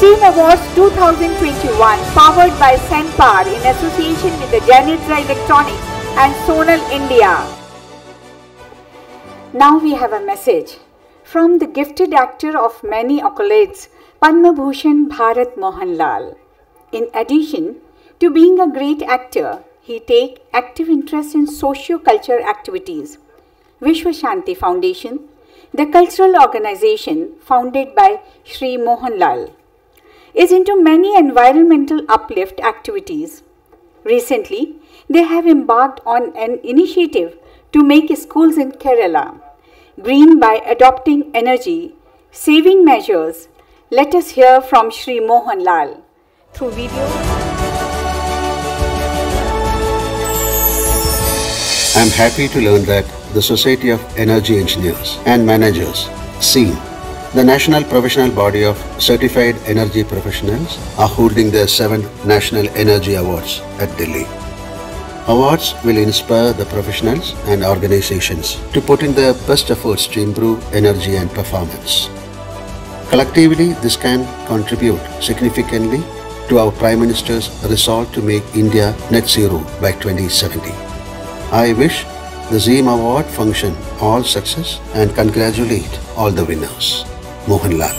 SEEM Awards 2021 powered by Sanpar in association with the Janitza Electronics and Sonel India. Now we have a message from the gifted actor of many accolades, Padma Bhushan Bharat Mohanlal. In addition to being a great actor, he take active interest in socio-culture activities. Vishwa Shanti Foundation, the cultural organization founded by Sri Mohanlal, is into many environmental uplift activities. Recently, they have embarked on an initiative to make schools in Kerala green by adopting energy saving measures. Let us hear from Sri Mohan Lal through video. I am happy to learn that the Society of Energy Engineers and Managers, SEEM, the national professional body of certified energy professionals, are holding their 7th National Energy Awards at Delhi. Awards will inspire the professionals and organizations to put in their best efforts to improve energy and performance. Collectively, this can contribute significantly to our Prime Minister's resolve to make India net zero by 2070. I wish the SEEM Award function all success and congratulate all the winners. Mohanlal.